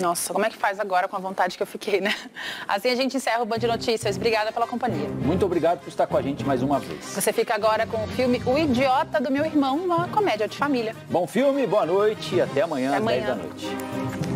Nossa, como é que faz agora com a vontade que eu fiquei, né? Assim a gente encerra o Band Notícias. Obrigada pela companhia. Muito obrigado por estar com a gente mais uma vez. Você fica agora com o filme O Idiota do Meu Irmão, uma comédia de família. Bom filme, boa noite e até amanhã, até amanhã. 10 da noite.